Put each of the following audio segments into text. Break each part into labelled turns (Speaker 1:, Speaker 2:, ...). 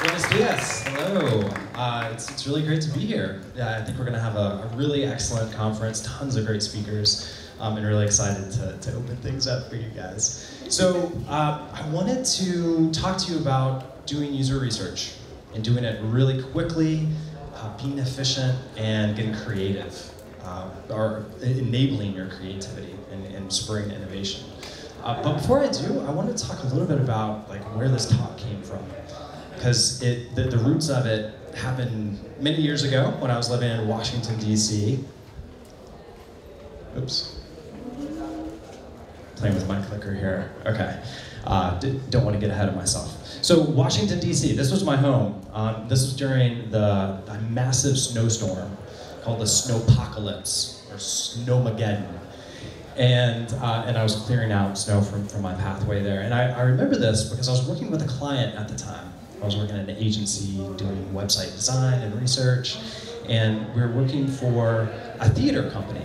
Speaker 1: Buenos dias. Hello. Uh, it's, it's really great to be here. Yeah, I think we're going to have a, a really excellent conference, tons of great speakers, um, and really excited to, to open things up for you guys. So, uh, I wanted to talk to you about doing user research and doing it really quickly, uh, being efficient, and getting creative, uh, or enabling your creativity and, and spurring innovation. Uh, but before I do, I want to talk a little bit about like where this talk came from, because it the, the roots of it happened many years ago when I was living in Washington D.C. Oops, playing with my clicker here. Okay, uh, don't want to get ahead of myself. So Washington D.C. This was my home. Um, this was during the, the massive snowstorm called the Snowpocalypse or Snowmageddon and uh, and I was clearing out snow from, from my pathway there. And I, I remember this because I was working with a client at the time. I was working at an agency doing website design and research, and we were working for a theater company.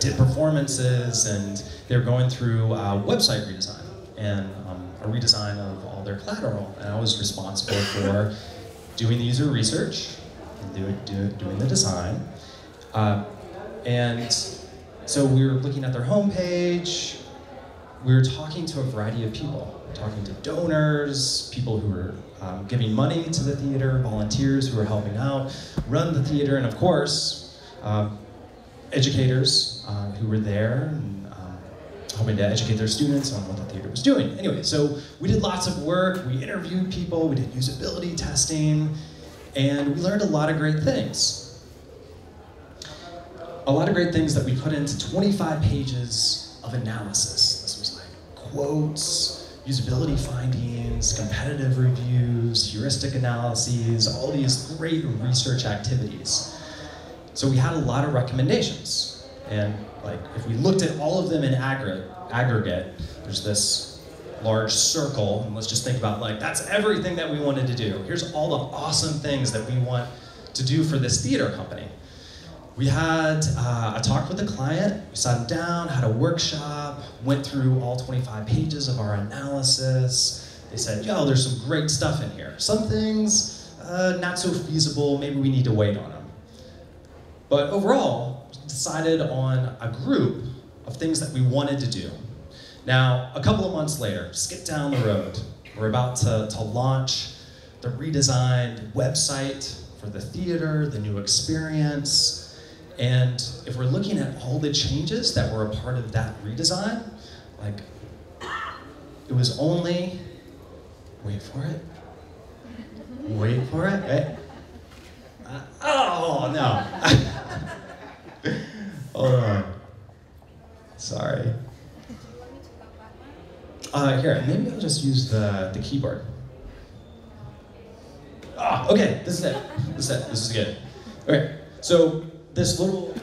Speaker 1: Did performances, and they were going through a website redesign and um, a redesign of all their collateral. And I was responsible for doing the user research, and doing, do, doing the design, uh, and so we were looking at their homepage. We were talking to a variety of people, talking to donors, people who were um, giving money to the theater, volunteers who were helping out, run the theater, and of course, um, educators uh, who were there and um, hoping to educate their students on what the theater was doing. Anyway, so we did lots of work. We interviewed people. We did usability testing, and we learned a lot of great things a lot of great things that we put into 25 pages of analysis. This was like quotes, usability findings, competitive reviews, heuristic analyses, all these great research activities. So we had a lot of recommendations. And like if we looked at all of them in aggregate, aggregate there's this large circle, and let's just think about like that's everything that we wanted to do. Here's all the awesome things that we want to do for this theater company we had uh, a talk with the client, we sat them down, had a workshop, went through all 25 pages of our analysis. They said, yo, there's some great stuff in here. Some things, uh, not so feasible, maybe we need to wait on them. But overall, decided on a group of things that we wanted to do. Now, a couple of months later, skip down the road, we're about to, to launch the redesigned website for the theater, the new experience, and if we're looking at all the changes that were a part of that redesign, like it was only, wait for it, wait for it? Uh, oh no. Hold on. Sorry. Uh, here, maybe I'll just use the, the keyboard. Ah, okay, this is it. This is it. This is good. Okay, so this little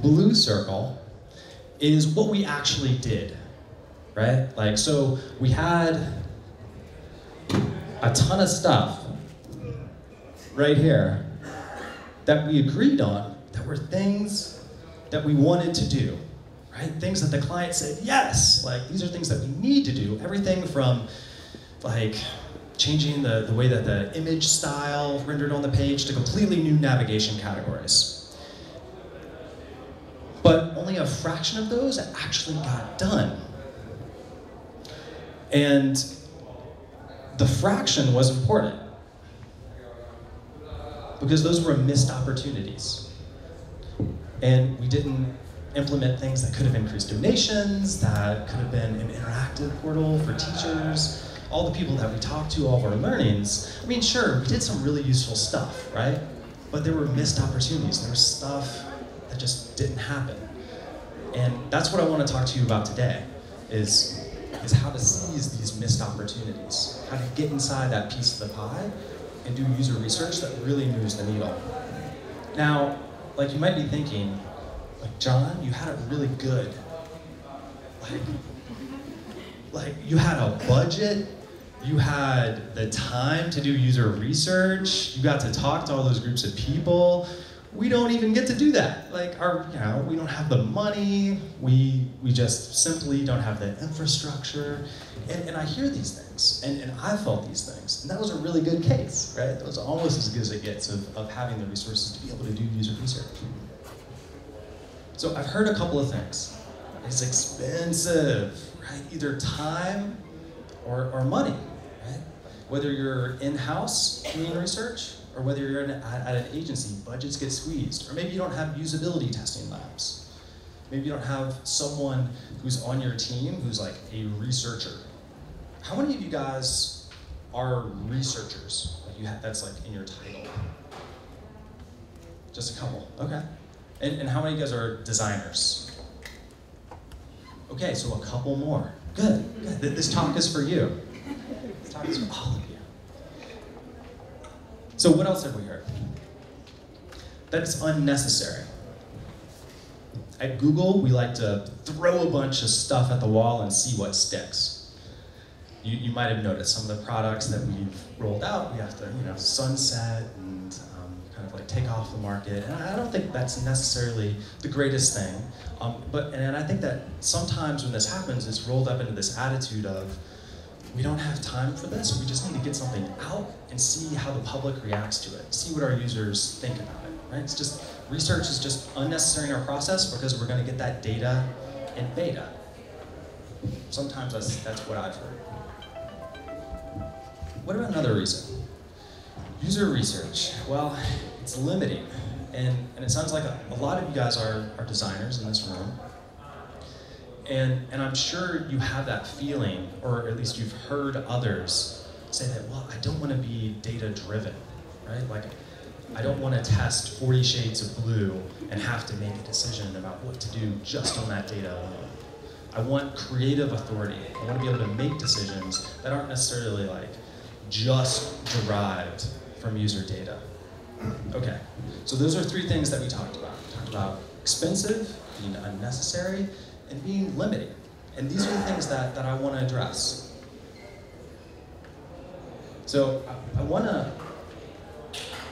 Speaker 1: blue circle is what we actually did, right? Like, so we had a ton of stuff right here that we agreed on that were things that we wanted to do, right? Things that the client said, yes, like these are things that we need to do. Everything from like changing the, the way that the image style rendered on the page to completely new navigation categories. But only a fraction of those actually got done. And the fraction was important because those were missed opportunities. And we didn't implement things that could have increased donations, that could have been an interactive portal for teachers, all the people that we talked to, all of our learnings, I mean, sure, we did some really useful stuff, right? But there were missed opportunities. There was stuff that just didn't happen. And that's what I want to talk to you about today, is, is how to seize these missed opportunities, how to get inside that piece of the pie and do user research that really moves the needle. Now, like you might be thinking, like, John, you had it really good. Like, like you had a budget you had the time to do user research, you got to talk to all those groups of people. we don't even get to do that. Like our, you know, we don't have the money. We we just simply don't have the infrastructure. And, and I hear these things, and, and I felt these things, and that was a really good case, right? That was almost as good as it gets of, of having the resources to be able to do user research. So I've heard a couple of things. It's expensive, right? Either time or, or money, right? Whether you're in-house doing research or whether you're at an agency, budgets get squeezed. Or maybe you don't have usability testing labs. Maybe you don't have someone who's on your team who's like a researcher. How many of you guys are researchers? Like you have, that's like in your title. Just a couple, okay. And, and how many of you guys are designers? Okay, so a couple more. Good, good. This talk is for you. All of you. So what else have we heard? That it's unnecessary. At Google, we like to throw a bunch of stuff at the wall and see what sticks. You, you might have noticed some of the products that we've rolled out, we have to, you know, sunset and um, kind of like take off the market. And I don't think that's necessarily the greatest thing. Um, but and I think that sometimes when this happens, it's rolled up into this attitude of, we don't have time for this. We just need to get something out and see how the public reacts to it. See what our users think about it. Right? It's just research is just unnecessary in our process because we're going to get that data in beta. Sometimes that's that's what I've heard. What about another reason? User research. Well, it's limiting. And, and it sounds like a, a lot of you guys are, are designers in this room. And, and I'm sure you have that feeling, or at least you've heard others say that, well, I don't want to be data driven, right? Like, I don't want to test 40 shades of blue and have to make a decision about what to do just on that data alone. I want creative authority. I want to be able to make decisions that aren't necessarily like just derived from user data. Okay, so those are three things that we talked about. We talked about expensive, being unnecessary, and being limiting. And these are the things that, that I want to address. So I, I want to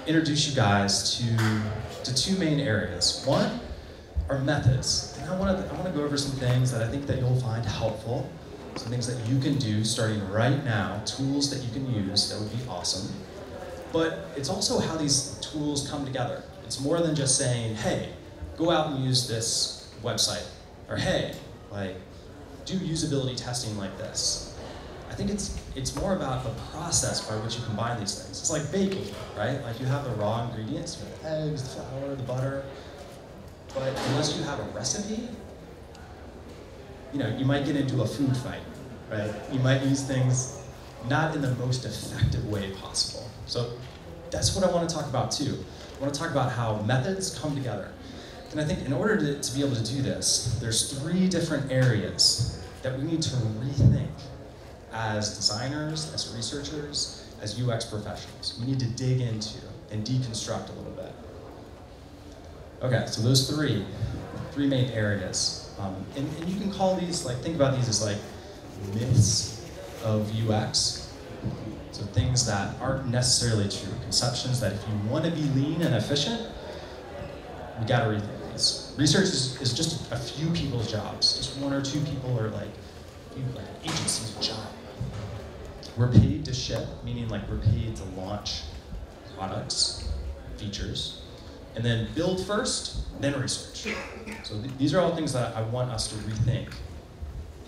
Speaker 1: introduce you guys to, to two main areas. One are methods. And I want to I want to go over some things that I think that you'll find helpful, some things that you can do starting right now, tools that you can use that would be awesome. But it's also how these tools come together. It's more than just saying, hey, go out and use this website or hey, like, do usability testing like this. I think it's it's more about the process by which you combine these things. It's like baking, right? Like you have the raw ingredients, you have the eggs, the flour, the butter, but unless you have a recipe, you know, you might get into a food fight, right? You might use things not in the most effective way possible. So that's what I want to talk about too. I want to talk about how methods come together. And I think in order to, to be able to do this, there's three different areas that we need to rethink as designers, as researchers, as UX professionals. We need to dig into and deconstruct a little bit. Okay, so those three, three main areas. Um, and, and you can call these, like, think about these as like myths of UX. So things that aren't necessarily true, conceptions that if you want to be lean and efficient, we gotta rethink Research is, is just a few people's jobs. Just one or two people are like, few, like an agency's job. We're paid to ship, meaning like we're paid to launch products, features, and then build first, then research. So th these are all things that I want us to rethink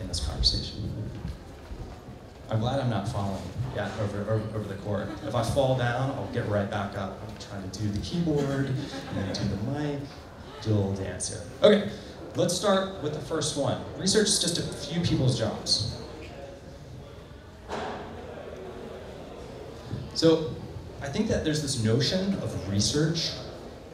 Speaker 1: in this conversation. I'm glad I'm not falling yet over, over, over, the court. If I fall down, I'll get right back up. I'm trying to do the keyboard, and then do the mic, little dance here. Okay, let's start with the first one. Research is just a few people's jobs. So I think that there's this notion of research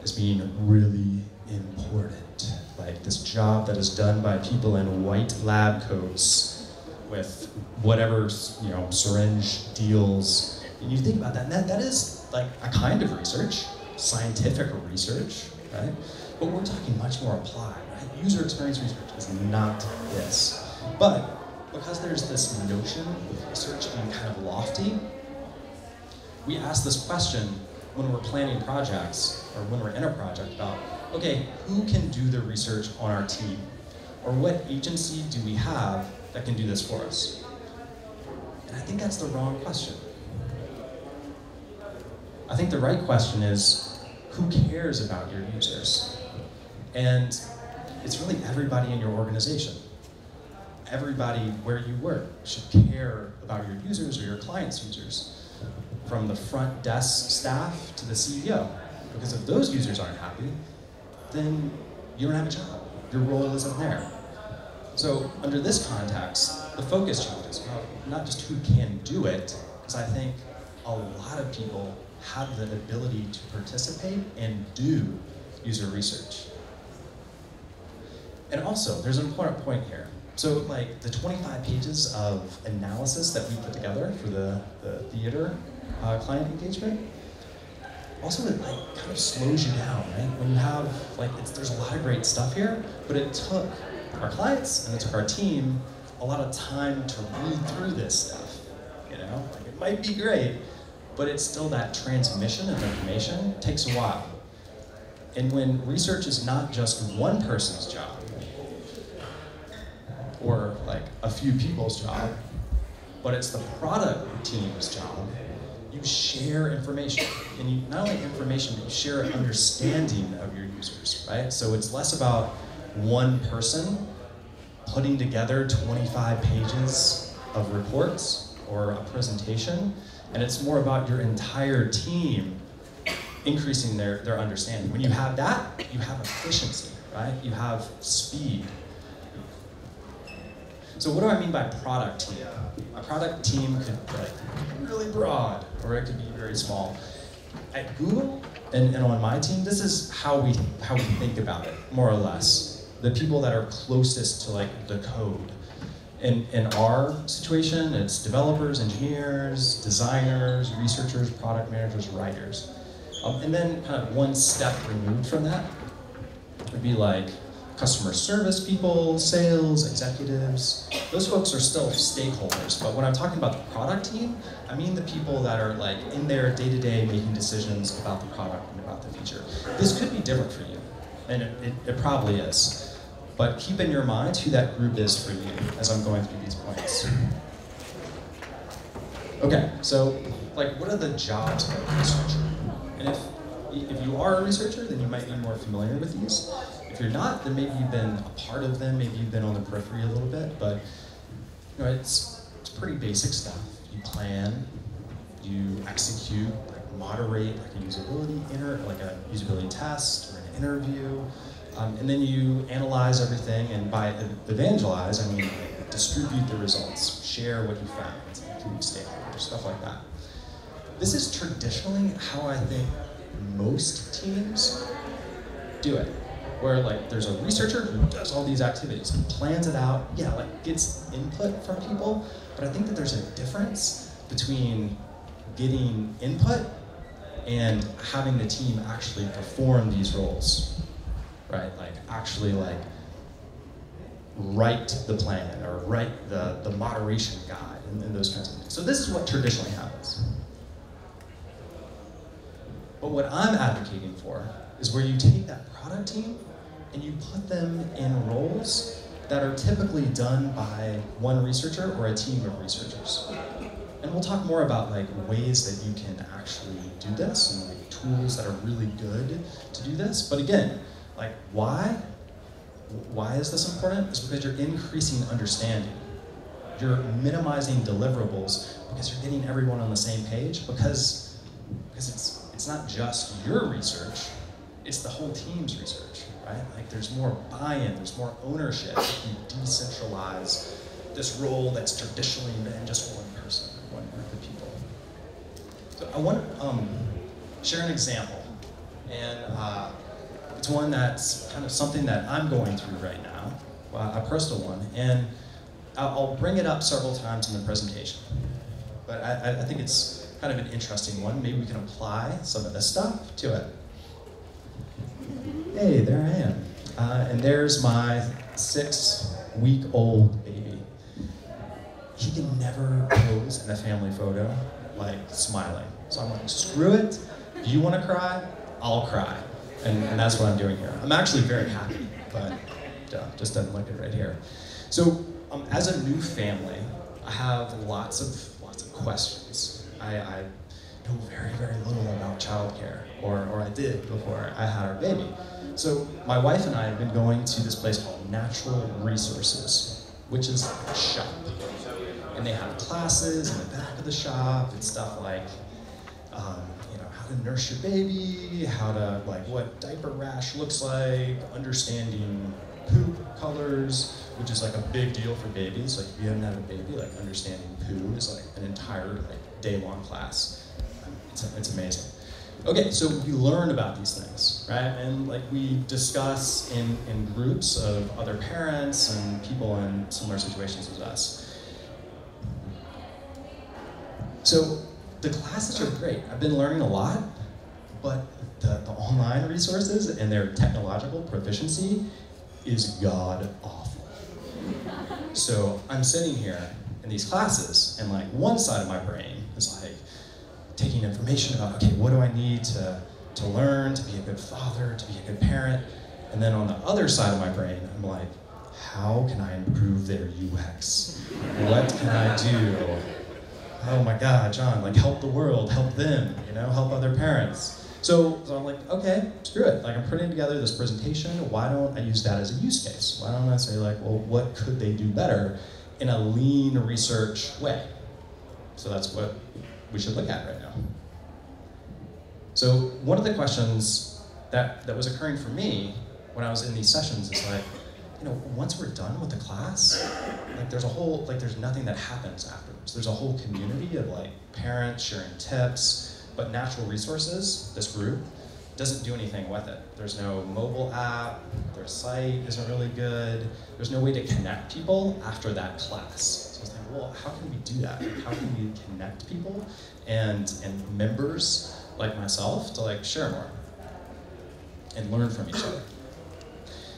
Speaker 1: as being really important. Like this job that is done by people in white lab coats with whatever, you know, syringe deals. And you think about that, and that, that is like a kind of research, scientific research, right? But we're talking much more applied, right? User experience research is not this. But because there's this notion of research being kind of lofty, we ask this question, when we're planning projects or when we're in a project about, okay, who can do the research on our team? Or what agency do we have that can do this for us? And I think that's the wrong question. I think the right question is, who cares about your users? And it's really everybody in your organization. Everybody where you work should care about your users or your clients' users, from the front desk staff to the CEO. Because if those users aren't happy, then you don't have a job. Your role isn't there. So under this context, the focus changes. Not just who can do it, because I think a lot of people have the ability to participate and do user research. And also, there's an important point here. So like the 25 pages of analysis that we put together for the, the theater uh, client engagement, also it like kind of slows you down, right? When you have, like, there's a lot of great stuff here, but it took our clients and it took our team a lot of time to read through this stuff, you know? Like it might be great, but it's still that transmission of information takes a while. And when research is not just one person's job, or like a few people's job, but it's the product team's job. You share information, and you not only information, but you share an understanding of your users, right? So it's less about one person putting together 25 pages of reports or a presentation, and it's more about your entire team increasing their, their understanding. When you have that, you have efficiency, right? You have speed, so what do I mean by product team? A product team could be really broad, or it could be very small. At Google and, and on my team, this is how we how we think about it, more or less. The people that are closest to like the code. In, in our situation, it's developers, engineers, designers, researchers, product managers, writers. Um, and then kind of one step removed from that would be like customer service people, sales, executives. Those folks are still stakeholders, but when I'm talking about the product team, I mean the people that are like in there day to day making decisions about the product and about the feature. This could be different for you, and it, it, it probably is. But keep in your mind who that group is for you as I'm going through these points. Okay, so like what are the jobs of a researcher? And if if you are a researcher, then you might be more familiar with these. If you're not, then maybe you've been a part of them, maybe you've been on the periphery a little bit, but you know, it's, it's pretty basic stuff. You plan, you execute, like moderate like a usability inter, like a usability test or an interview, um, and then you analyze everything, and by evangelize, I mean distribute the results, share what you found to stakeholders, stuff like that. This is traditionally how I think most teams do it where like there's a researcher who does all these activities, who plans it out, yeah, like gets input from people, but I think that there's a difference between getting input and having the team actually perform these roles, right? Like actually like write the plan or write the, the moderation guide and, and those kinds of things. So this is what traditionally happens. But what I'm advocating for is where you take that product team and you put them in roles that are typically done by one researcher or a team of researchers. And we'll talk more about like ways that you can actually do this and like tools that are really good to do this. But again, like why? Why is this important? It's because you're increasing understanding. You're minimizing deliverables because you're getting everyone on the same page because, because it's, it's not just your research, it's the whole team's research right? Like there's more buy-in, there's more ownership if you decentralize this role that's traditionally been just one person, one group of people. So I want to um, share an example, and uh, it's one that's kind of something that I'm going through right now, uh, a personal one, and I'll bring it up several times in the presentation. But I, I think it's kind of an interesting one. Maybe we can apply some of this stuff to it hey, there I am. Uh, and there's my six week old baby. He can never pose in a family photo like smiling. So I'm like, screw it. Do You want to cry? I'll cry. And, and that's what I'm doing here. I'm actually very happy, but just doesn't look it right here. So um, as a new family, I have lots of lots of questions. I, I know very, very little about childcare, or, or I did before I had our baby. So my wife and I have been going to this place called Natural Resources, which is a shop. And they have classes in the back of the shop and stuff like, um, you know, how to nurse your baby, how to, like, what diaper rash looks like, understanding poop colors, which is like a big deal for babies. Like if you haven't had a baby, like understanding poo is like an entire like day-long class. It's, it's amazing. Okay, so we learn about these things, right? And like we discuss in, in groups of other parents and people in similar situations as us. So the classes are great. I've been learning a lot, but the, the online resources and their technological proficiency is god awful. So I'm sitting here in these classes, and like one side of my brain is like, taking information about, okay, what do I need to, to learn to be a good father, to be a good parent? And then on the other side of my brain, I'm like, how can I improve their UX? What can I do? Oh my God, John, like help the world, help them, you know, help other parents. So, so I'm like, okay, screw it. Like I'm putting together this presentation. Why don't I use that as a use case? Why don't I say like, well, what could they do better in a lean research way? So that's what we should look at right now. So one of the questions that, that was occurring for me when I was in these sessions is like, you know, once we're done with the class, like there's a whole, like there's nothing that happens afterwards. There's a whole community of like parents sharing tips, but natural resources, this group, doesn't do anything with it. There's no mobile app, their site isn't really good, there's no way to connect people after that class So I was like, well, how can we do that? How can we connect people and and members like myself to like share more and learn from each other?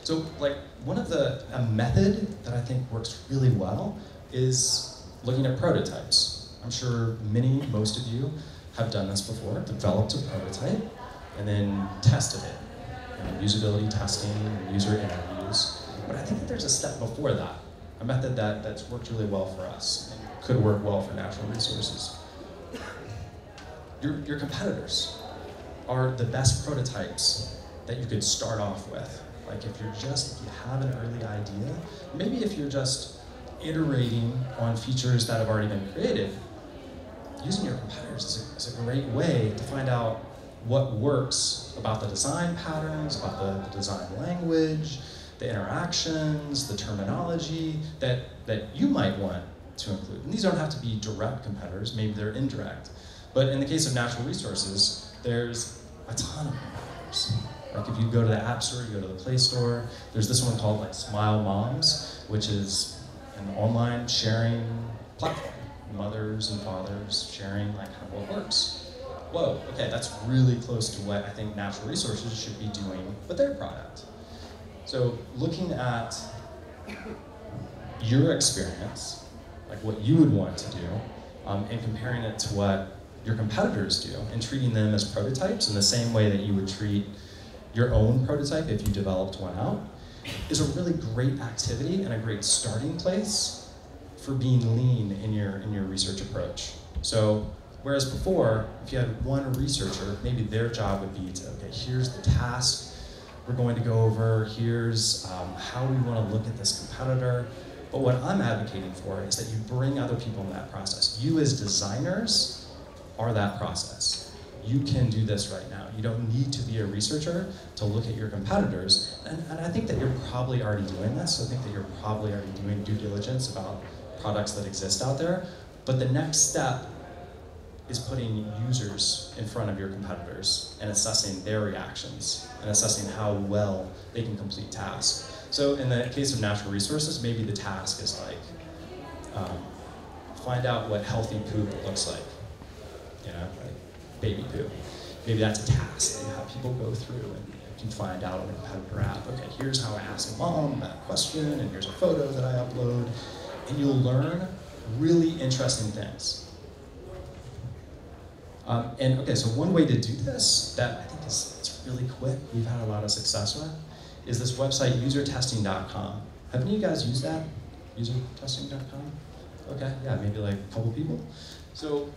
Speaker 1: So like one of the a method that I think works really well is looking at prototypes. I'm sure many, most of you have done this before, developed a prototype and then tested it. Know, usability testing, user interviews. But I think that there's a step before that a method that, that's worked really well for us and could work well for natural resources. Your, your competitors are the best prototypes that you could start off with. Like if you're just, if you have an early idea, maybe if you're just iterating on features that have already been created, using your competitors is a, is a great way to find out what works about the design patterns, about the, the design language, the interactions, the terminology that, that you might want to include. And these don't have to be direct competitors, maybe they're indirect. But in the case of natural resources, there's a ton of competitors. Like if you go to the App Store, you go to the Play Store, there's this one called like Smile Moms, which is an online sharing platform. Mothers and fathers sharing like how it works. Whoa, okay, that's really close to what I think natural resources should be doing with their product. So looking at your experience, like what you would want to do, um, and comparing it to what your competitors do, and treating them as prototypes in the same way that you would treat your own prototype if you developed one out, is a really great activity and a great starting place for being lean in your, in your research approach. So whereas before, if you had one researcher, maybe their job would be to, okay, here's the task, we're going to go over here's um, how we want to look at this competitor. But what I'm advocating for is that you bring other people in that process. You as designers are that process. You can do this right now. You don't need to be a researcher to look at your competitors. And, and I think that you're probably already doing this. I think that you're probably already doing due diligence about products that exist out there. But the next step is putting users in front of your competitors and assessing their reactions and assessing how well they can complete tasks. So in the case of natural resources, maybe the task is like, um, find out what healthy poop looks like, you know, like baby poop. Maybe that's a task that you have people go through and can find out on the competitor app, okay, here's how I ask a mom that question, and here's a photo that I upload, and you'll learn really interesting things. Um, and okay, so one way to do this that I think is it's really quick, we've had a lot of success with, is this website usertesting.com. Have any of you guys used that? Usertesting.com? Okay, yeah, maybe like a couple people. So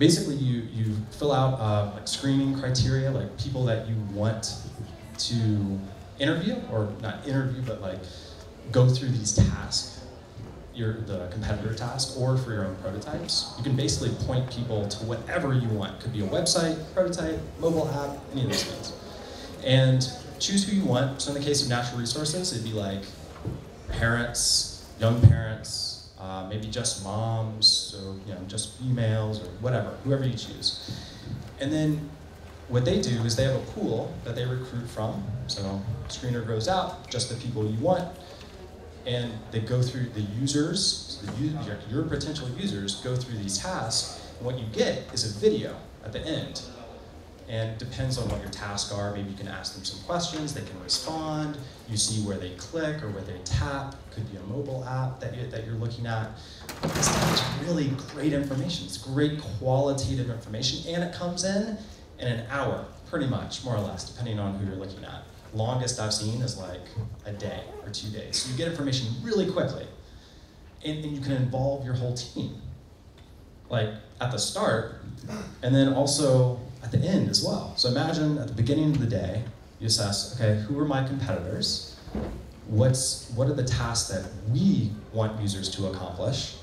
Speaker 1: basically you, you fill out uh, like screening criteria, like people that you want to interview, or not interview, but like go through these tasks your the competitor task or for your own prototypes. You can basically point people to whatever you want. Could be a website, prototype, mobile app, any of those things. And choose who you want. So in the case of natural resources, it'd be like parents, young parents, uh, maybe just moms, so you know, just females or whatever, whoever you choose. And then what they do is they have a pool that they recruit from. So screener goes out, just the people you want, and they go through the users, so the, your potential users go through these tasks, and what you get is a video at the end. And depends on what your tasks are. Maybe you can ask them some questions, they can respond. You see where they click or where they tap. Could be a mobile app that, you, that you're looking at. This is really great information. It's great qualitative information, and it comes in in an hour, pretty much, more or less, depending on who you're looking at longest I've seen is like a day or two days. So you get information really quickly. And, and you can involve your whole team. Like at the start, and then also at the end as well. So imagine at the beginning of the day, you assess, okay, who are my competitors? What's, what are the tasks that we want users to accomplish?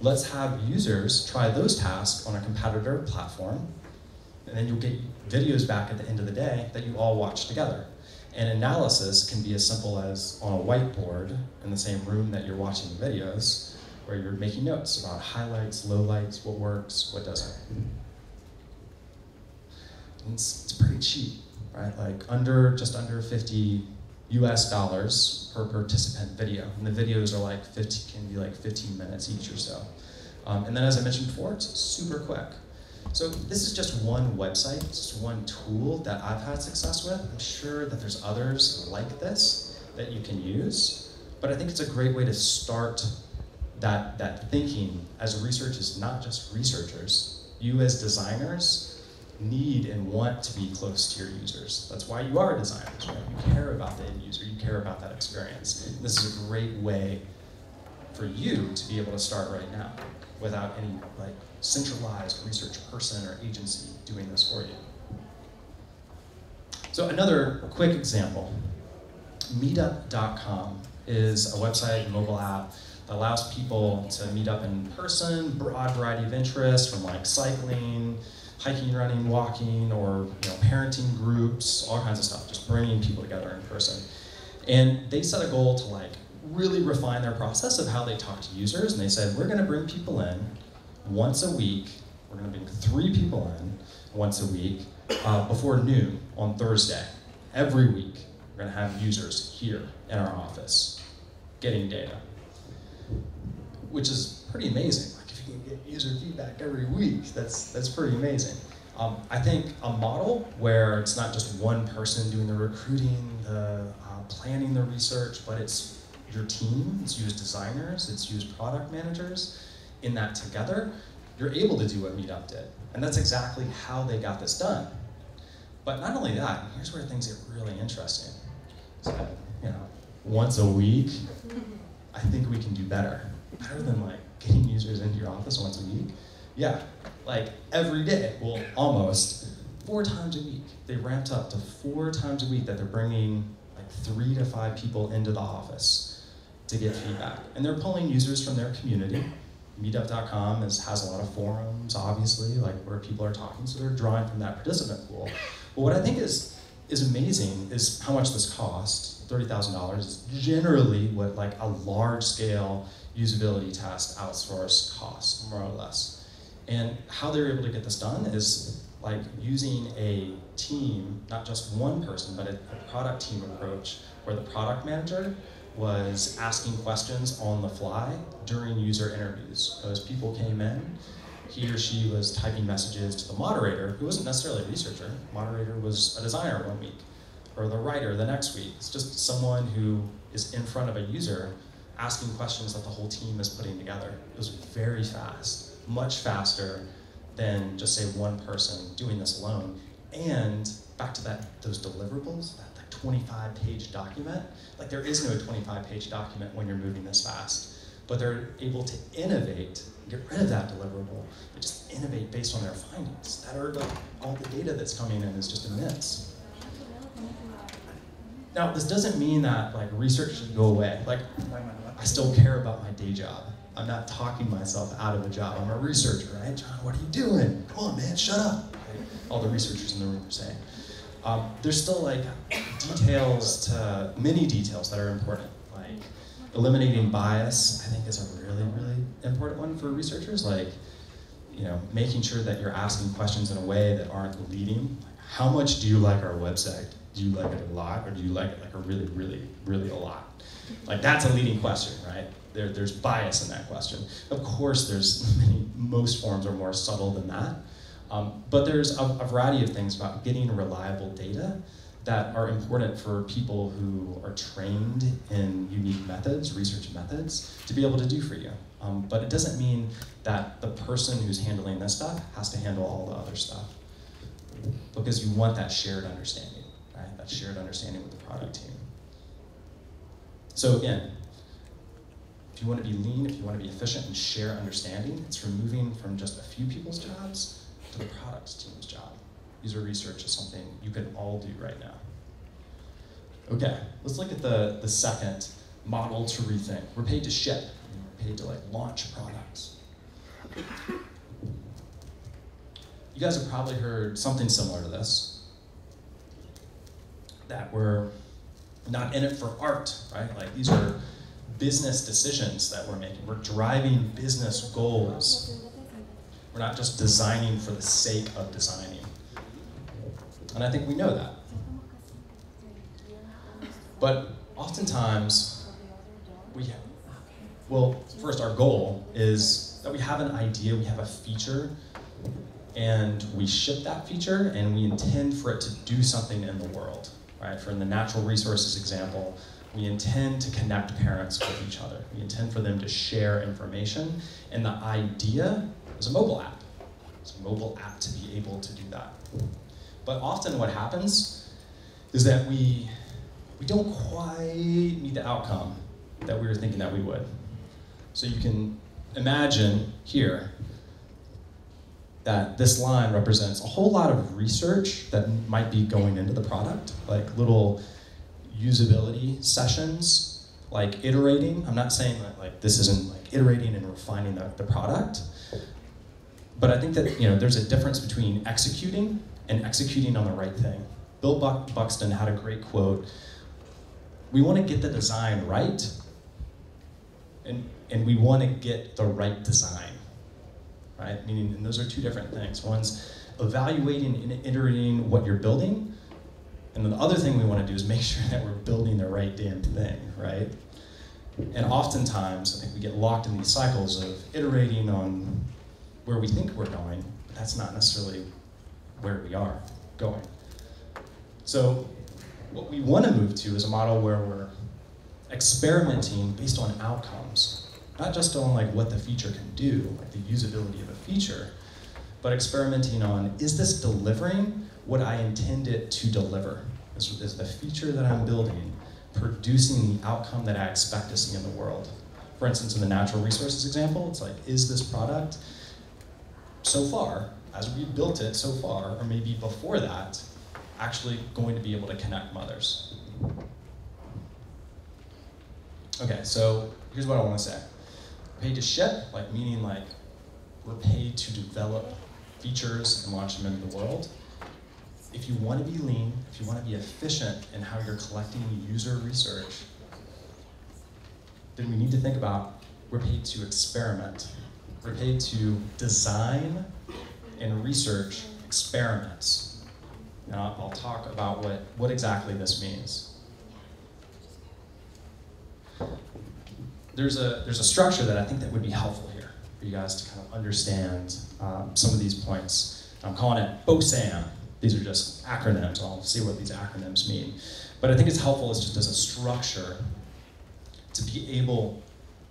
Speaker 1: Let's have users try those tasks on a competitor platform and then you'll get videos back at the end of the day that you all watch together. And analysis can be as simple as on a whiteboard in the same room that you're watching the videos, where you're making notes about highlights, lowlights, what works, what doesn't. It's, it's, pretty cheap, right? Like under just under 50 US dollars per participant video. And the videos are like 50, can be like 15 minutes each or so. Um, and then as I mentioned before, it's super quick. So this is just one website, just one tool that I've had success with. I'm sure that there's others like this that you can use, but I think it's a great way to start that, that thinking as researchers, not just researchers. You as designers need and want to be close to your users. That's why you are designers, right? You care about the end user, you care about that experience. And this is a great way for you to be able to start right now without any like centralized research person or agency doing this for you. So another quick example, meetup.com is a website and mobile app that allows people to meet up in person, broad variety of interests from like cycling, hiking, running, walking, or you know, parenting groups, all kinds of stuff, just bringing people together in person. And they set a goal to like really refine their process of how they talk to users, and they said, we're gonna bring people in once a week. We're going to bring three people in once a week uh, before noon on Thursday. Every week, we're going to have users here in our office getting data, which is pretty amazing. Get user feedback every week, that's that's pretty amazing. Um, I think a model where it's not just one person doing the recruiting, the uh, planning the research, but it's your team, it's used designers, it's used product managers, in that together, you're able to do what Meetup did. And that's exactly how they got this done. But not only that, here's where things get really interesting. So, you know, once a week, I think we can do better. Better than like getting users into your office once a week. Yeah, like every day, well, almost four times a week. They ramped up to four times a week that they're bringing like three to five people into the office to get feedback. And they're pulling users from their community meetup.com is, has a lot of forums, obviously, like where people are talking, so they're drawing from that participant pool. But what I think is, is amazing is how much this costs. $30,000 is generally what like a large scale usability test outsource costs, more or less. And how they're able to get this done is like using a team, not just one person, but a, a product team approach where the product manager was asking questions on the fly during user interviews. As people came in, he or she was typing messages to the moderator, who wasn't necessarily a researcher. Moderator was a designer one week, or the writer the next week. It's just someone who is in front of a user asking questions that the whole team is putting together. It was very fast, much faster than just say one person doing this alone. And back to that those deliverables, that like 25 page document, like there is no 25 page document when you're moving this fast. But they're able to innovate, get rid of that deliverable, but just innovate based on their findings. That are like all the data that's coming in is just immense. Now, this doesn't mean that like research should go away. Like, I still care about my day job. I'm not talking myself out of a job. I'm a researcher, right? John, what are you doing? Come on, man, shut up. All the researchers in the room are saying. Um, there's still like details to many details that are important. Like eliminating bias, I think is a really, really important one for researchers. Like, you know, making sure that you're asking questions in a way that aren't leading. How much do you like our website? Do you like it a lot, or do you like it like a really, really, really a lot? Like that's a leading question, right? There, there's bias in that question. Of course, there's many, most forms are more subtle than that. Um, but there's a, a, variety of things about getting reliable data that are important for people who are trained in unique methods, research methods, to be able to do for you. Um, but it doesn't mean that the person who's handling this stuff has to handle all the other stuff. Because you want that shared understanding, right? That shared understanding with the product team. So again, if you want to be lean, if you want to be efficient and share understanding, it's removing from just a few people's jobs to the products team's job. User research is something you can all do right now. Okay, let's look at the, the second model to rethink. We're paid to ship, we're paid to like launch products. You guys have probably heard something similar to this. That we're not in it for art, right? Like these are business decisions that we're making. We're driving business goals. We're not just designing for the sake of designing. And I think we know that. But oftentimes, we have, well, first, our goal is that we have an idea, we have a feature, and we ship that feature, and we intend for it to do something in the world right? For in the natural resources example, we intend to connect parents with each other. We intend for them to share information, and the idea is a mobile app. It's a mobile app to be able to do that. But often what happens is that we, we don't quite meet the outcome that we were thinking that we would. So you can imagine here that this line represents a whole lot of research that might be going into the product, like little usability sessions, like iterating. I'm not saying that like this isn't like iterating and refining the, the product, but I think that you know there's a difference between executing and executing on the right thing. Bill Buxton had a great quote. We want to get the design right, and, and we want to get the right design right? Meaning, and those are two different things. One's evaluating and iterating what you're building, and then the other thing we want to do is make sure that we're building the right damn thing, right? And oftentimes, I think we get locked in these cycles of iterating on where we think we're going, but that's not necessarily where we are going. So, what we want to move to is a model where we're experimenting based on outcomes not just on like what the feature can do, like the usability of feature, but experimenting on is this delivering what I intend it to deliver? Is, is the feature that I'm building producing the outcome that I expect to see in the world? For instance, in the natural resources example, it's like, is this product so far, as we built it so far, or maybe before that, actually going to be able to connect mothers? Okay, so here's what I want to say paid to ship, like meaning like we're paid to develop features and launch them into the world. If you want to be lean, if you want to be efficient in how you're collecting user research, then we need to think about we're paid to experiment. We're paid to design and research experiments. Now, I'll talk about what, what exactly this means. there's a there's a structure that I think that would be helpful here for you guys to kind of understand um, some of these points. I'm calling it BOSAM. These are just acronyms. I'll see what these acronyms mean. But I think it's helpful as just as a structure to be able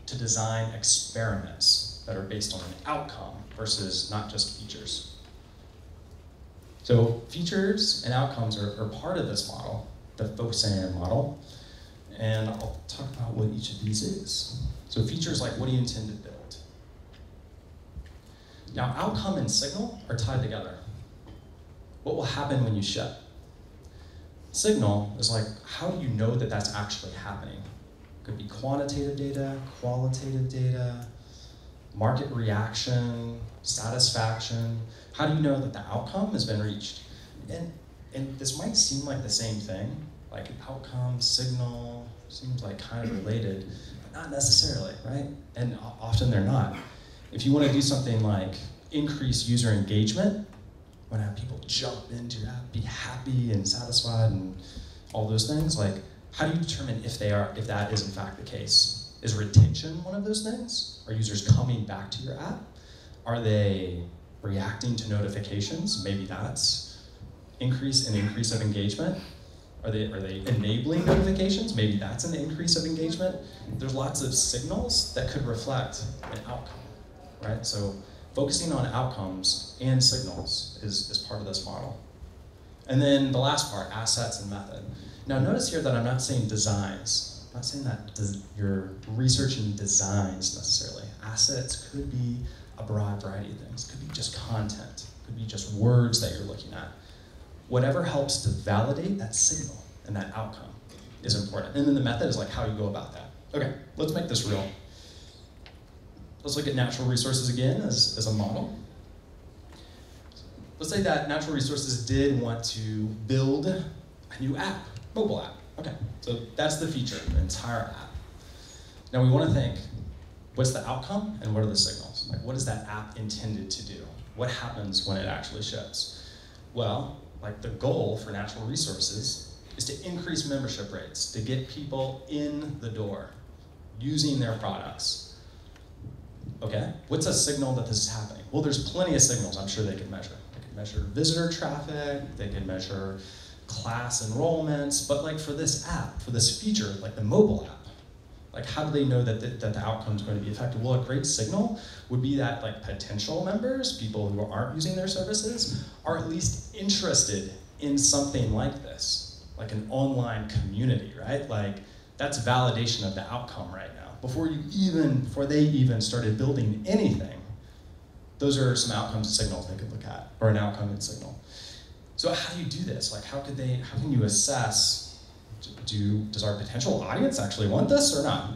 Speaker 1: to design experiments that are based on an outcome versus not just features. So features and outcomes are, are part of this model, the Focusing model, and I'll talk about what each of these is. So features like what do you intend to build? Now outcome and signal are tied together. What will happen when you ship? Signal is like, how do you know that that's actually happening? It Could be quantitative data, qualitative data, market reaction, satisfaction. How do you know that the outcome has been reached? And, and this might seem like the same thing, like outcome, signal, seems like kind of related, but not necessarily, right? And often they're not. If you want to do something like increase user engagement, want to have people jump into your app, be happy and satisfied and all those things, like how do you determine if they are if that is in fact the case? Is retention one of those things? Are users coming back to your app? Are they reacting to notifications? Maybe that's increase and increase of engagement. Are they, are they enabling notifications? Maybe that's an increase of engagement. There's lots of signals that could reflect an outcome, right? So focusing on outcomes and signals is, is part of this model. And then the last part, assets and method. Now notice here that I'm not saying designs. I'm not saying that you're researching designs necessarily. Assets could be a broad variety of things. Could be just content. Could be just words that you're looking at. Whatever helps to validate that signal and that outcome is important. And then the method is like how you go about that. Okay, let's make this real. Let's look at natural resources again as, as a model. Let's say that natural resources did want to build a new app, mobile app. Okay, so that's the feature, the entire app. Now we want to think, what's the outcome and what are the signals? Like what is that app intended to do? What happens when it actually ships? Well, like the goal for natural resources is to increase membership rates, to get people in the door using their products. Okay, what's a signal that this is happening? Well, there's plenty of signals I'm sure they could measure. They could measure visitor traffic, they could measure class enrollments, but like for this app, for this feature, like the mobile app, like how do they know that the, that the outcome is going to be effective? Well, a great signal would be that like potential members, people who aren't using their services, are at least interested in something like this, like an online community, right? Like that's validation of the outcome right now before you even, before they even started building anything, those are some outcomes and signals they could look at, or an outcome and signal. So how do you do this? Like how could they, how can you assess, do, does our potential audience actually want this or not?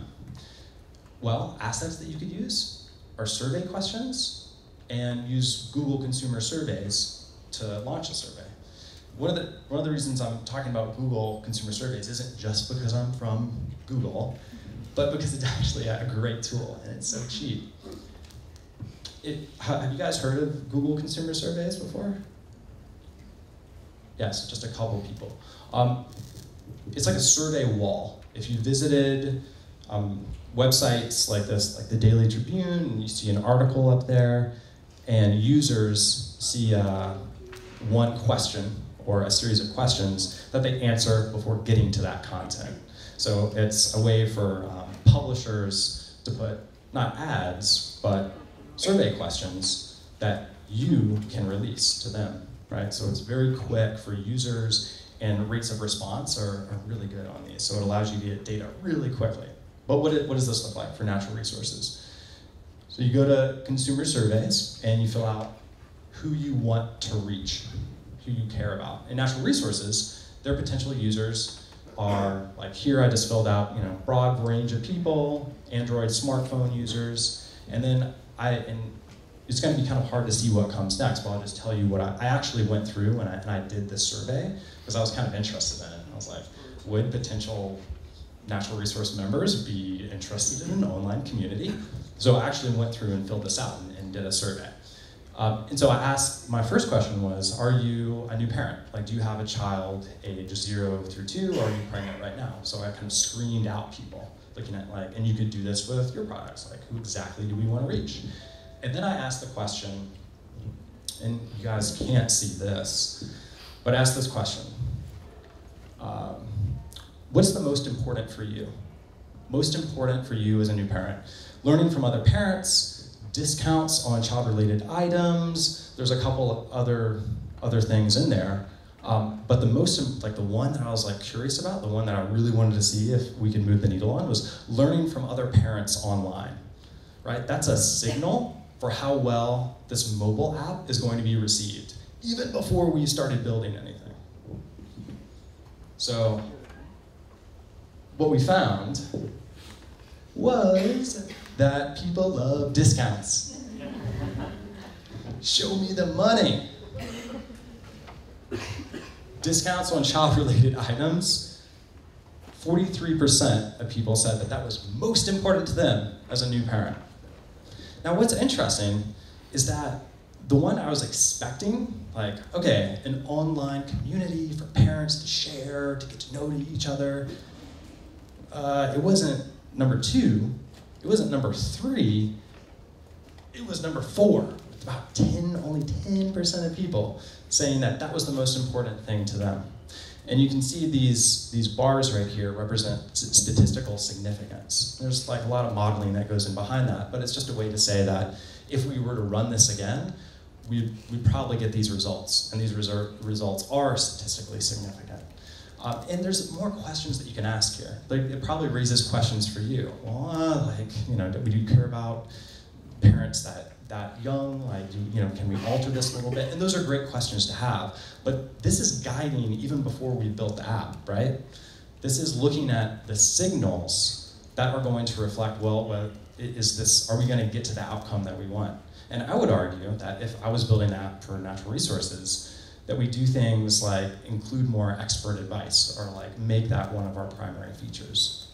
Speaker 1: Well, assets that you could use are survey questions and use Google consumer surveys to launch a survey. One of the, one of the reasons I'm talking about Google consumer surveys isn't just because I'm from Google, but because it's actually a great tool and it's so cheap. It, have you guys heard of Google consumer surveys before? Yes, just a couple people. Um, it's like a survey wall. If you visited um, websites like this, like the Daily Tribune, you see an article up there, and users see uh, one question or a series of questions that they answer before getting to that content. So it's a way for um, publishers to put not ads, but survey questions that you can release to them, right? So it's very quick for users and rates of response are, are really good on these. So it allows you to get data really quickly. But what, it, what does this look like for natural resources? So you go to consumer surveys and you fill out who you want to reach, who you care about. In natural resources, their potential users are like here I just filled out, you know, broad range of people, Android smartphone users, and then I, and it's going to be kind of hard to see what comes next, but I'll just tell you what I, I actually went through and I, and I did this survey because I was kind of interested in it. I was like, would potential natural resource members be interested in an online community? So I actually went through and filled this out and, and did a survey. Um, and so I asked, my first question was, are you a new parent? Like, do you have a child age zero through two, or are you pregnant right now? So I kind of screened out people, looking at like, and you could do this with your products, like who exactly do we want to reach? And then I asked the question, and you guys can't see this, but ask this question. Um, what's the most important for you? Most important for you as a new parent? Learning from other parents, discounts on child-related items. There's a couple of other other things in there. Um, but the most, like the one that I was like curious about, the one that I really wanted to see if we could move the needle on was learning from other parents online, right? That's a signal for how well this mobile app is going to be received, even before we started building anything. So what we found was that people love discounts. Show me the money. Discounts on child related items. 43% of people said that that was most important to them as a new parent. Now, what's interesting is that the one I was expecting, like, okay, an online community for parents to share, to get to know each other, uh, it wasn't number two, it wasn't number three, it was number four. About 10, only 10% of people saying that that was the most important thing to them. And you can see these, these bars right here represent statistical significance. There's like a lot of modeling that goes in behind that, but it's just a way to say that if we were to run this again, we'd, we'd probably get these results, and these results are statistically significant. Um, and there's more questions that you can ask here. Like, it probably raises questions for you. Well, uh, like, you know, do we do care about parents that that young? Like, do, you know, can we alter this a little bit? And those are great questions to have. But this is guiding even before we built the app, right? This is looking at the signals that are going to reflect, well, well is this, are we going to get to the outcome that we want? And I would argue that if I was building an app for natural resources, that we do things like include more expert advice or like make that one of our primary features.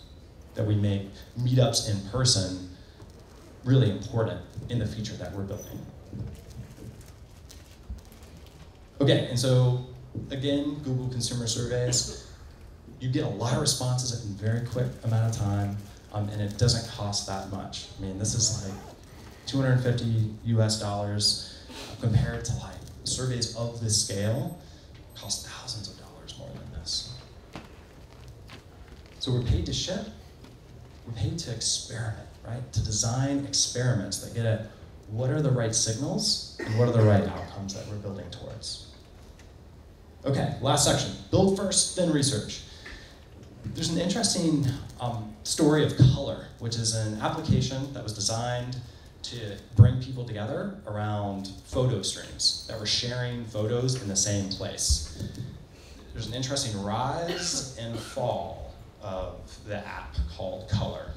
Speaker 1: That we make meetups in person really important in the feature that we're building. Okay, and so again, Google consumer surveys, you get a lot of responses in a very quick amount of time, um, and it doesn't cost that much. I mean, this is like 250 US dollars compared to like surveys of this scale cost thousands of dollars more than this. So we're paid to ship, we're paid to experiment, right? To design experiments that get at what are the right signals and what are the right outcomes that we're building towards. Okay, last section. Build first, then research. There's an interesting um, story of color, which is an application that was designed to bring people together around photo streams that were sharing photos in the same place. There's an interesting rise and fall of the app called Color.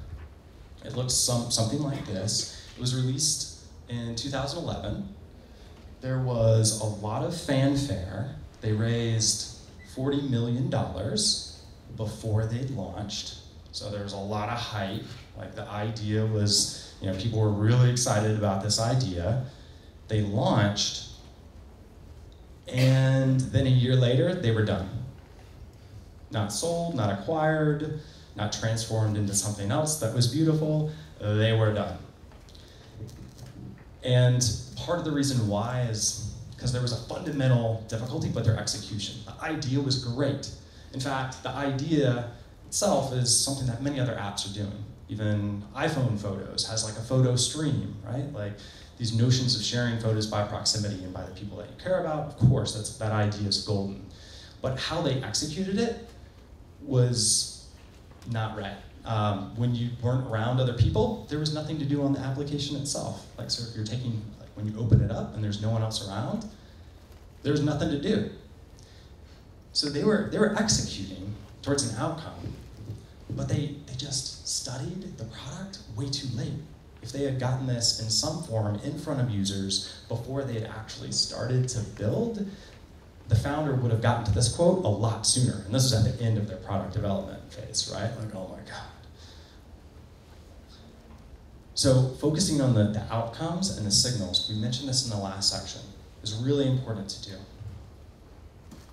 Speaker 1: It looks some, something like this. It was released in 2011. There was a lot of fanfare. They raised $40 million before they launched. So there was a lot of hype. Like the idea was you know, people were really excited about this idea. They launched, and then a year later, they were done. Not sold, not acquired, not transformed into something else that was beautiful. They were done. And part of the reason why is because there was a fundamental difficulty with their execution. The idea was great. In fact, the idea itself is something that many other apps are doing even iPhone photos has like a photo stream, right? Like these notions of sharing photos by proximity and by the people that you care about, of course, that's, that idea is golden. But how they executed it was not right. Um, when you weren't around other people, there was nothing to do on the application itself. Like, so if you're taking, like, when you open it up and there's no one else around, there's nothing to do. So they were, they were executing towards an outcome but they, they just studied the product way too late. If they had gotten this in some form in front of users before they had actually started to build, the founder would have gotten to this quote a lot sooner. And this is at the end of their product development phase, right? Like, oh my God. So focusing on the, the outcomes and the signals, we mentioned this in the last section, is really important to do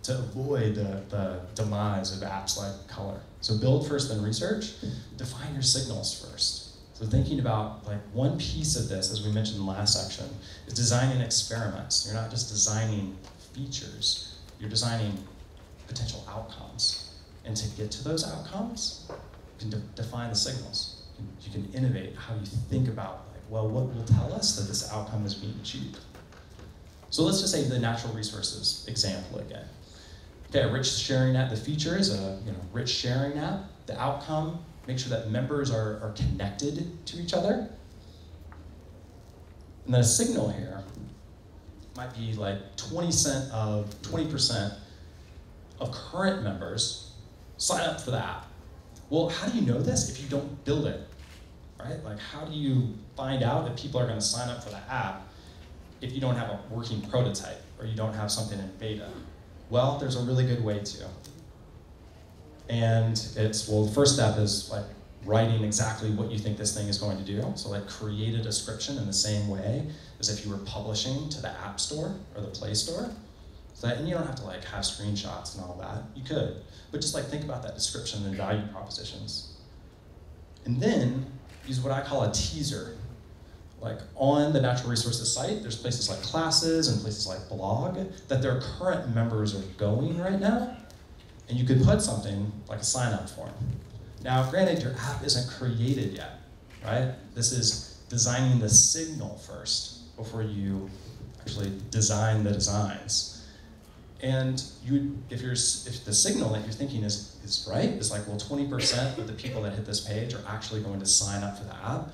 Speaker 1: to avoid the, the demise of apps like Color. So build first, then research. Define your signals first. So thinking about like one piece of this, as we mentioned in the last section, is designing experiments. You're not just designing features, you're designing potential outcomes. And to get to those outcomes, you can de define the signals. You can, you can innovate how you think about like Well, what will tell us that this outcome is being achieved? So let's just say the natural resources example again. Okay, rich sharing app, the feature is a you know, rich sharing app. The outcome, make sure that members are, are connected to each other. And then a signal here might be like 20 cent of 20% of current members sign up for the app. Well, how do you know this if you don't build it? Right? Like how do you find out if people are going to sign up for the app if you don't have a working prototype or you don't have something in beta? Well, there's a really good way to. And it's, well, the first step is like writing exactly what you think this thing is going to do. So like create a description in the same way as if you were publishing to the App Store or the Play Store. So that, and you don't have to like have screenshots and all that. You could, but just like think about that description and value propositions. And then use what I call a teaser. Like on the natural resources site, there's places like classes and places like blog that their current members are going right now. And you could put something like a sign up form. Now, granted, your app isn't created yet, right? This is designing the signal first before you actually design the designs. And you, if, you're, if the signal that you're thinking is, is right, is like, well, 20% of the people that hit this page are actually going to sign up for the app,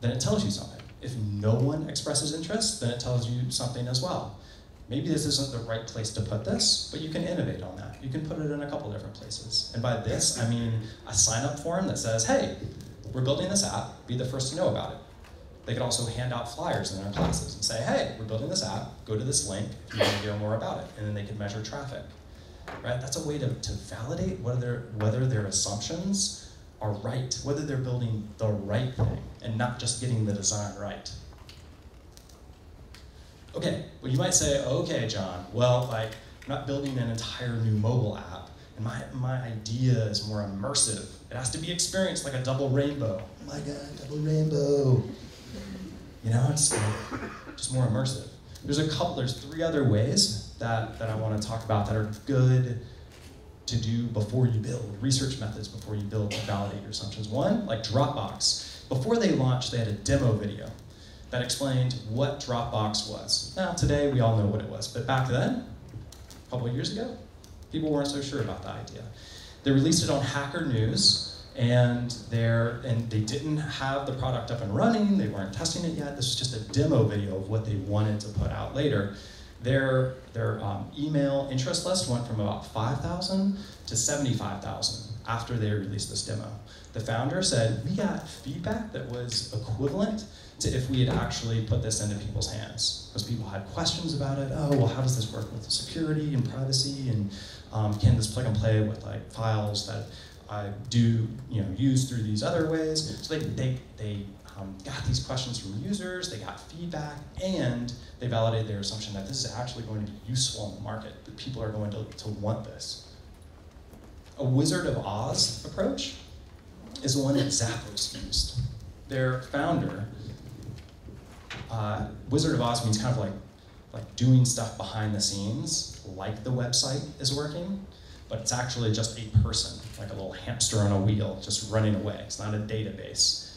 Speaker 1: then it tells you something. If no one expresses interest, then it tells you something as well. Maybe this isn't the right place to put this, but you can innovate on that. You can put it in a couple different places. And by this, I mean a sign up form that says, hey, we're building this app, be the first to know about it. They could also hand out flyers in their classes and say, hey, we're building this app, go to this link if you want to hear more about it. And then they could measure traffic. Right? That's a way to, to validate whether, whether their assumptions are right, whether they're building the right thing and not just getting the design right. Okay, well you might say, okay, John, well, like, I'm not building an entire new mobile app, and my, my idea is more immersive. It has to be experienced like a double rainbow. Oh my god, double rainbow. You know, it's just more immersive. There's a couple, there's three other ways that, that I want to talk about that are good to do before you build, research methods before you build to validate your assumptions. One, like Dropbox. Before they launched, they had a demo video that explained what Dropbox was. Now, today we all know what it was, but back then, a couple of years ago, people weren't so sure about the idea. They released it on Hacker News, and, and they didn't have the product up and running, they weren't testing it yet. This was just a demo video of what they wanted to put out later. Their, their um, email interest list went from about 5,000 to 75,000 after they released this demo. The founder said, we got feedback that was equivalent to if we had actually put this into people's hands. Because people had questions about it. Oh, well, how does this work with security and privacy? And um, can this plug and play with like files that I do you know, use through these other ways? So they, they, they um, got these questions from users, they got feedback, and they validated their assumption that this is actually going to be useful in the market, that people are going to, to want this. A Wizard of Oz approach is the one that Zappos used. Their founder uh, Wizard of Oz means kind of like, like doing stuff behind the scenes, like the website is working, but it's actually just a person, like a little hamster on a wheel, just running away. It's not a database.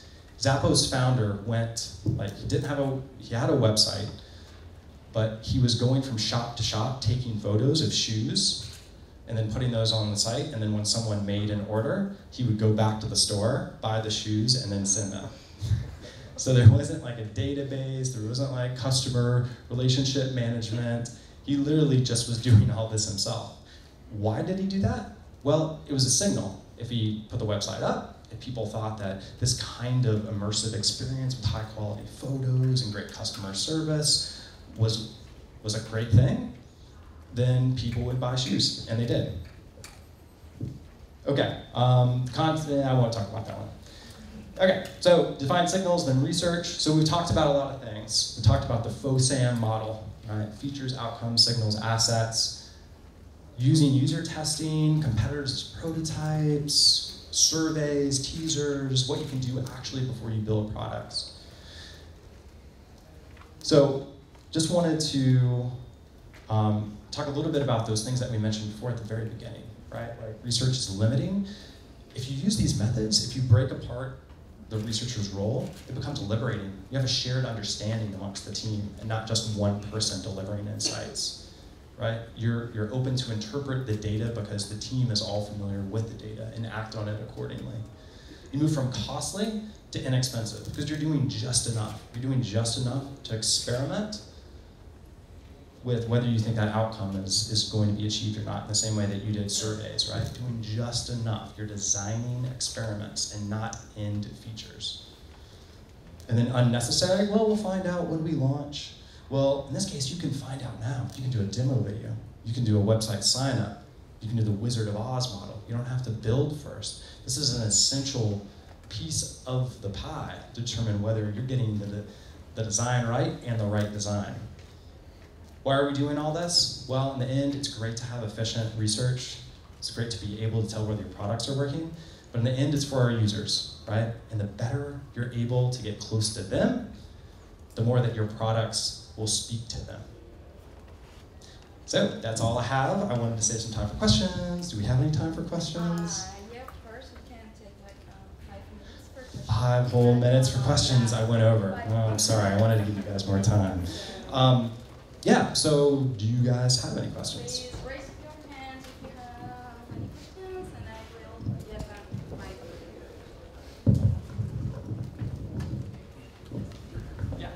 Speaker 1: Zappos founder went, like, he didn't have a, he had a website, but he was going from shop to shop taking photos of shoes and then putting those on the site. And then when someone made an order, he would go back to the store, buy the shoes, and then send them. So there wasn't like a database, there wasn't like customer relationship management. He literally just was doing all this himself. Why did he do that? Well, it was a signal. If he put the website up, if people thought that this kind of immersive experience with high quality photos and great customer service was, was a great thing, then people would buy shoes, and they did. Okay, um, I won't talk about that one. Okay, so define signals, then research. So we've talked about a lot of things. We talked about the FOSAM model, right? Features, outcomes, signals, assets. Using user testing, competitors prototypes, surveys, teasers, what you can do actually before you build products. So just wanted to um, talk a little bit about those things that we mentioned before at the very beginning, right? Like research is limiting. If you use these methods, if you break apart the researcher's role, it becomes liberating. You have a shared understanding amongst the team and not just one person delivering insights, right? You're, you're open to interpret the data because the team is all familiar with the data and act on it accordingly. You move from costly to inexpensive because you're doing just enough. You're doing just enough to experiment with whether you think that outcome is, is going to be achieved or not, in the same way that you did surveys, right? Doing just enough. You're designing experiments and not end features. And then unnecessary, well, we'll find out when we launch. Well, in this case, you can find out now. You can do a demo video. You can do a website sign up. You can do the Wizard of Oz model. You don't have to build first. This is an essential piece of the pie to determine whether you're getting the, the design right and the right design. Why are we doing all this? Well, in the end, it's great to have efficient research. It's great to be able to tell whether your products are working. But in the end, it's for our users, right? And the better you're able to get close to them, the more that your products will speak to them. So that's all I have. I wanted to save some time for questions. Do we have any time for questions?
Speaker 2: Uh, yeah, of course, we can take like um, five minutes for questions.
Speaker 1: Five whole minutes for questions. I went over. Oh, I'm sorry. I wanted to give you guys more time. Um, yeah, so do you guys have any questions?
Speaker 2: Please raise your hands if you have any questions, and I will get that mic over here.
Speaker 1: Yeah.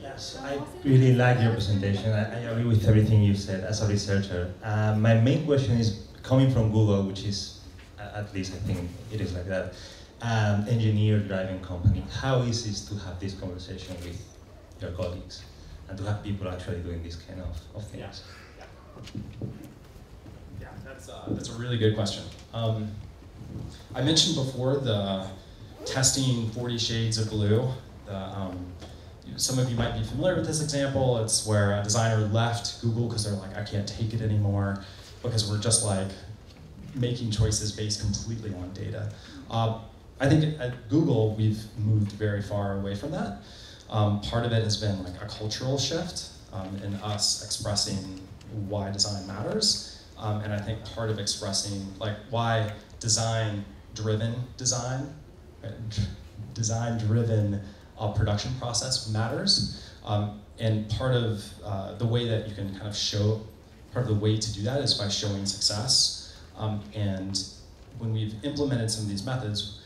Speaker 3: Yes, I really like your presentation. I, I agree with everything you said as a researcher. Uh, my main question is coming from Google, which is, uh, at least I think it is like that, um, engineer driving company. How is to have this conversation with your colleagues and to have people actually doing this kind of, of things?
Speaker 1: Yeah, that's, uh, that's a really good question. Um, I mentioned before the testing 40 shades of blue. The, um, some of you might be familiar with this example. It's where a designer left Google because they're like, I can't take it anymore because we're just like making choices based completely on data. Uh, I think at Google, we've moved very far away from that. Um, part of it has been like a cultural shift um, in us expressing why design matters. Um, and I think part of expressing like why design driven design, design driven uh, production process matters. Um, and part of uh, the way that you can kind of show, part of the way to do that is by showing success. Um, and when we've implemented some of these methods,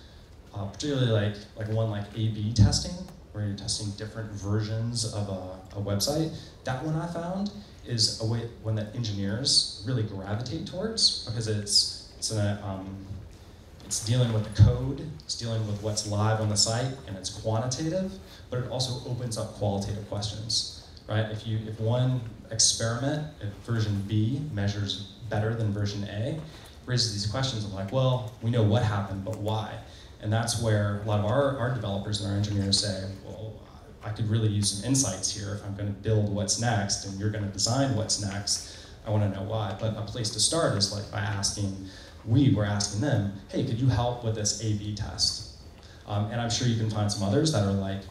Speaker 1: uh, particularly like, like one like A-B testing, where you're testing different versions of a, a website, that one I found is a way one that engineers really gravitate towards because it's it's a um, it's dealing with the code, it's dealing with what's live on the site, and it's quantitative, but it also opens up qualitative questions, right? If you if one experiment, if version B measures better than version A, raises these questions of like, well, we know what happened, but why? And that's where a lot of our, our developers and our engineers say, well, I could really use some insights here if I'm going to build what's next and you're going to design what's next. I want to know why. But a place to start is like by asking, we were asking them, hey, could you help with this A-B test? Um, and I'm sure you can find some others that are like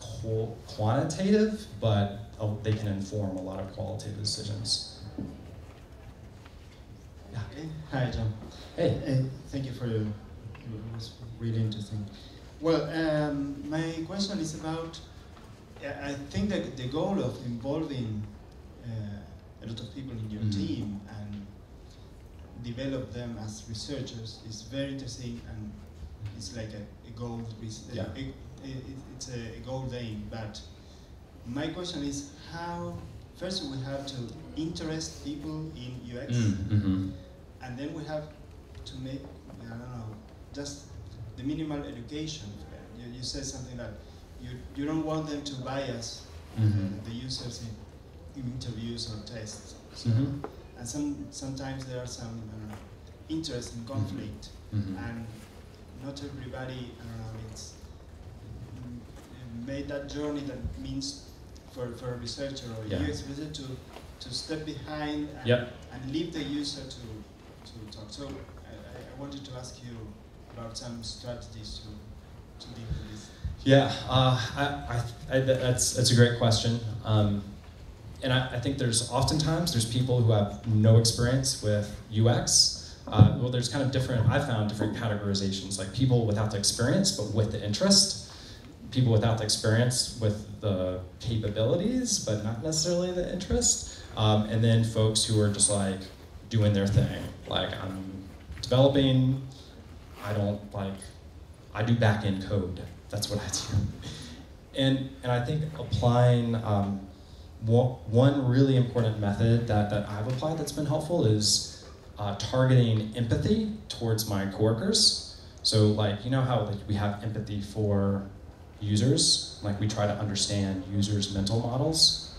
Speaker 1: qu- quantitative, but uh, they can inform a lot of qualitative decisions. Yeah.
Speaker 4: Okay. Hi, John.
Speaker 1: Hey.
Speaker 4: Uh, thank you for your. It was really interesting. Well, um, my question is about. I think that the goal of involving uh, a lot of people in your
Speaker 1: Mhm.
Speaker 4: team and develop them as researchers is very interesting and it's like a, a res-
Speaker 1: Yeah.
Speaker 4: a- a- it's a, a goal aim, but my question is how. First, we have to interest people in UX
Speaker 1: Mm-hmm.
Speaker 4: and then we have to make I don't know just the minimal education. You, you said something that you you don't want them to bias
Speaker 1: Mhm.
Speaker 4: the users in, in interviews or tests. So,
Speaker 1: Mhm.
Speaker 4: And some sometimes there are some I interest in conflict,
Speaker 1: Mhm.
Speaker 4: and not everybody I don't know it's mm, made that journey that means for, for a researcher or
Speaker 1: Yeah.
Speaker 4: UX researcher to to step behind and,
Speaker 1: Yep.
Speaker 4: and leave the user to, to talk. So I, I- I wanted to ask you about some strategies to, to deal with this.
Speaker 1: Yeah, uh, I, I, I, that's, that's a great question. Um, and I, I, think there's oftentimes there's people who have no experience with UX. Uh, well, there's kind of different. I found different categorizations, like people without the experience but with the interest, people without the experience with the capabilities but not necessarily the interest, um, and then folks who are just like doing their thing. Like I'm developing. I don't like. I do back end code. That's what I do. And and I think applying. Um, one really important method that, that I've applied that's been helpful is uh, targeting empathy towards my coworkers. So like, you know how like, we have empathy for users? Like we try to understand users' mental models.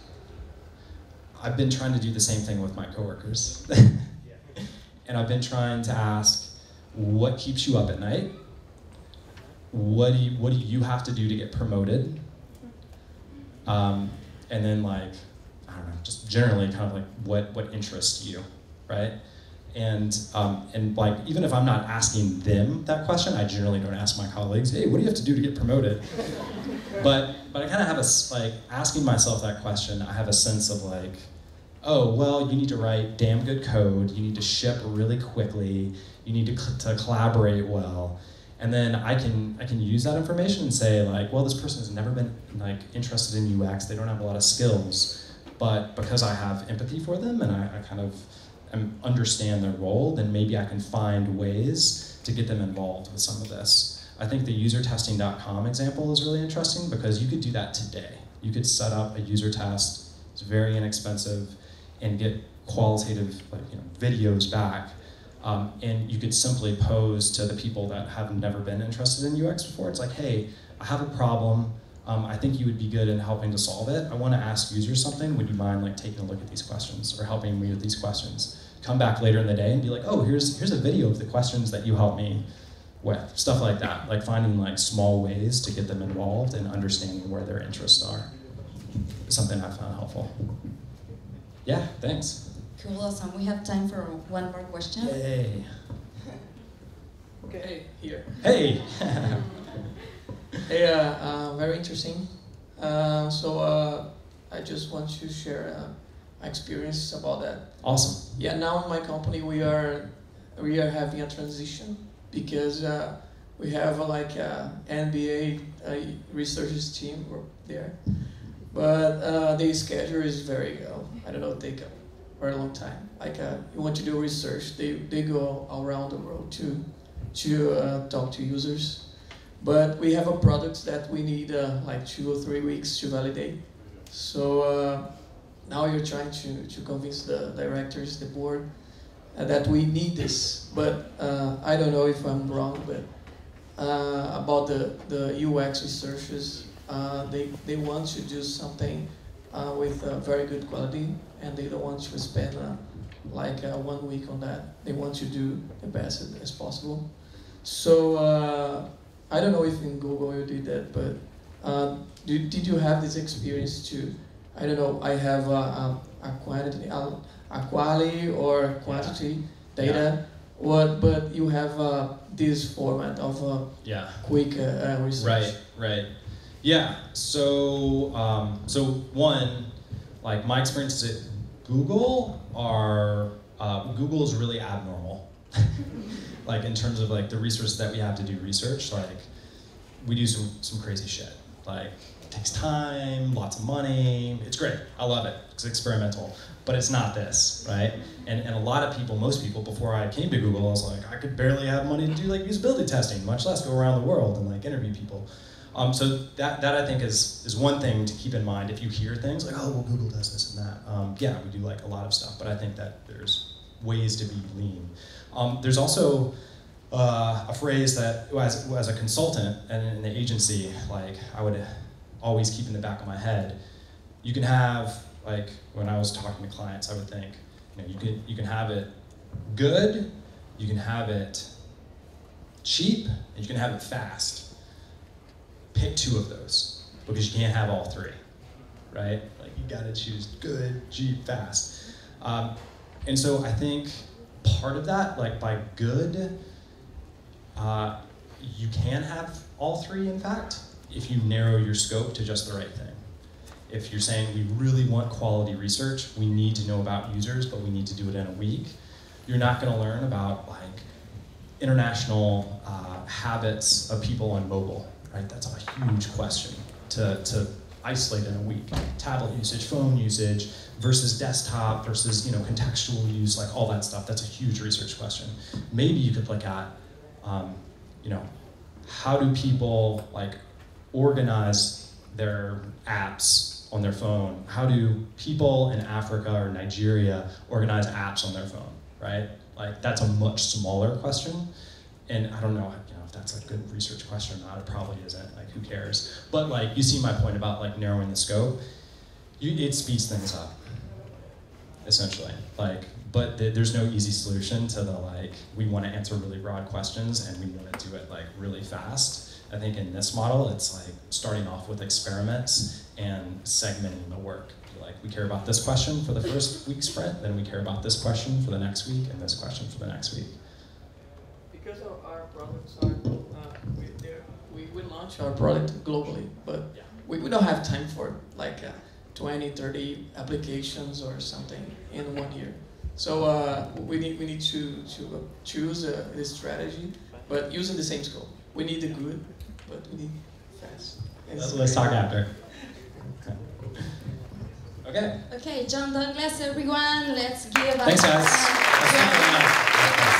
Speaker 1: I've been trying to do the same thing with my coworkers. and I've been trying to ask, what keeps you up at night? What do you, what do you have to do to get promoted? Um, and then like I don't know, just generally kind of like what what interests you, right? And um, and like even if I'm not asking them that question, I generally don't ask my colleagues, hey, what do you have to do to get promoted? but but I kind of have a like asking myself that question. I have a sense of like, oh well, you need to write damn good code. You need to ship really quickly. You need to, cl- to collaborate well and then I can I can use that information and say like, well, this person has never been like interested in UX. They don't have a lot of skills, but because I have empathy for them and I, I kind of am, understand their role, then maybe I can find ways to get them involved with some of this. I think the usertesting.com example is really interesting because you could do that today. You could set up a user test. It's very inexpensive, and get qualitative like, you know, videos back um, and you could simply pose to the people that have never been interested in UX before. It's like, hey, I have a problem. Um, I think you would be good in helping to solve it. I want to ask users something. Would you mind like taking a look at these questions or helping me with these questions? Come back later in the day and be like, oh, here's here's a video of the questions that you helped me with. Stuff like that. Like finding like small ways to get them involved and understanding where their interests are. Something I found helpful. Yeah, thanks.
Speaker 5: Cool, awesome. We have time for one more question.
Speaker 1: Hey.
Speaker 6: okay, here.
Speaker 1: Hey.
Speaker 6: hey, uh, uh, very interesting. Uh, so uh, I just want to share uh, my experience about that.
Speaker 1: Awesome.
Speaker 6: Yeah, now in my company we are we are having a transition because uh, we have like a NBA researchers team there, but the schedule is very I don't know they very long time. Like uh, you want to do research, they, they go around the world to to uh, talk to users. But we have a product that we need uh, like two or three weeks to validate. So uh, now you're trying to, to convince the directors, the board, uh, that we need this. But uh, I don't know if I'm wrong, but about the, the UX researchers, they, they want to do something with very good quality and they don't want you to spend uh, like uh, one week on that. They want you to do the best as possible. So uh, I don't know if in Google you did that, but uh, did, did you have this experience too? I don't know, I have a, a, a quantity, a, a quality or quantity yeah. data, yeah. what, but you have uh, this format of quick uh, research.
Speaker 1: Right, right. Yeah, so, um, so one, like my experiences at Google are uh, Google is really abnormal. like in terms of like the resources that we have to do research, like we do some some crazy shit. Like it takes time, lots of money. It's great. I love it. It's experimental. But it's not this, right? And, and a lot of people, most people, before I came to Google, I was like, I could barely have money to do like usability testing, much less go around the world and like interview people. Um, so that, that I think is, is one thing to keep in mind if you hear things like, oh, well, Google does this and that. Um, yeah, we do like a lot of stuff, but I think that there's ways to be lean. Um, there's also uh, a phrase that, as, as a consultant and in the agency, like I would always keep in the back of my head. You can have, like, when I was talking to clients, I would think, you know, you can, you can have it good, you can have it cheap, and you can have it fast pick two of those because you can't have all three, right? Like you got to choose good, cheap, fast. Um, and so I think part of that, like by good, uh, you can have all three. In fact, if you narrow your scope to just the right thing. if you're saying we really want quality research, we need to know about users, but we need to do it in a week, you're not going to learn about like international uh, habits of people on mobile, right? That's a huge question to, to isolate in a week. Tablet usage, phone usage versus desktop versus you know contextual use, like all that stuff. That's a huge research question. Maybe you could look at, um, you know, how do people like organize their apps on their phone? How do people in Africa or Nigeria organize apps on their phone, right? Like that's a much smaller question. And I don't know, know if that's a good research question or not. It probably isn't. Like who cares? But like you see my point about like narrowing the scope. You, it speeds things up, essentially. Like, but th- there's no easy solution to the like we want to answer really broad questions and we want to do it like really fast I think in this model, it's like starting off with experiments and segmenting the work. Like we care about this question for the first week sprint, then we care about this question for the next week, and this question for the next week.
Speaker 6: Because our, our products are, uh, we, we, we launch our product globally, but
Speaker 1: Yeah.
Speaker 6: we, we don't have time for like uh, 20, 30 applications or something in one year. So uh, we need we need to to uh, choose a, this strategy, but using the same scope. We need the good, but we need fast.
Speaker 1: Let's, let's talk after. Okay.
Speaker 5: Okay, John Douglass, everyone, let's give a
Speaker 1: Thanks, guys.